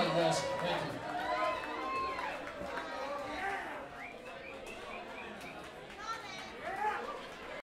Thanks a